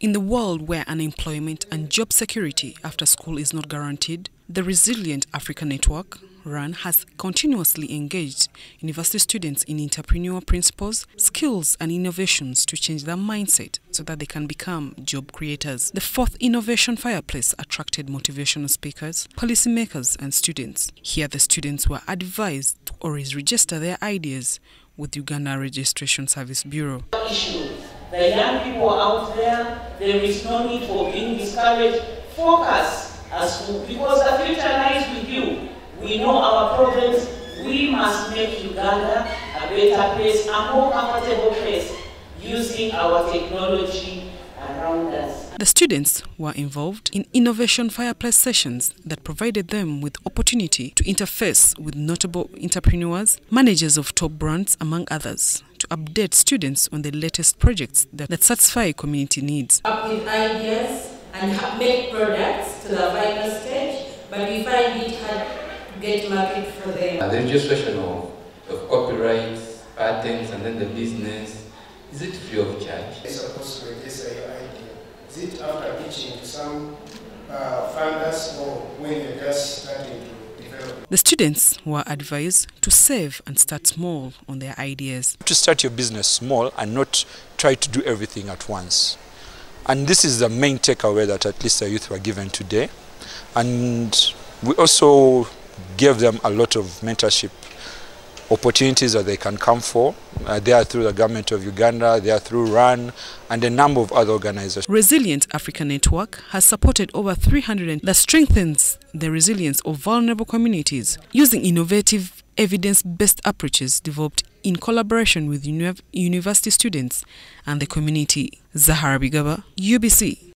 In the world where unemployment and job security after school is not guaranteed, the Resilient Africa Network, RAN, has continuously engaged university students in entrepreneurial principles, skills, and innovations to change their mindset so that they can become job creators. The fourth Innovation Fireplace attracted motivational speakers, policymakers, and students. Here, the students were advised to always register their ideas with Uganda Registration Service Bureau. The young people out there, there is no need for being discouraged. Focus as to, because the future lies with you. We know our problems. We must make Uganda a better place, a more comfortable place, using our technology around us. The students were involved in innovation fireplace sessions that provided them with opportunity to interface with notable entrepreneurs, managers of top brands, among others, to update students on the latest projects that, that satisfy community needs. Up with ideas and make products to the final stage, but we find it hard to get market for them. The registration of, of copyrights, patents, and then the business, is it free of charge? You're supposed to register your idea. Is it after pitching to some uh, funders or when you're just starting to develop? The students were advised to save and start small on their ideas. to start your business small and not try to do everything at once. And this is the main takeaway that at least the youth were given today. And we also gave them a lot of mentorship opportunities that they can come for. Uh, they are through the government of Uganda, they are through RAN, and a number of other organizations. Resilient Africa Network has supported over 300 that strengthens the resilience of vulnerable communities using innovative evidence-based approaches developed in collaboration with uni- university students and the community. Zahara Bigaba, UBC.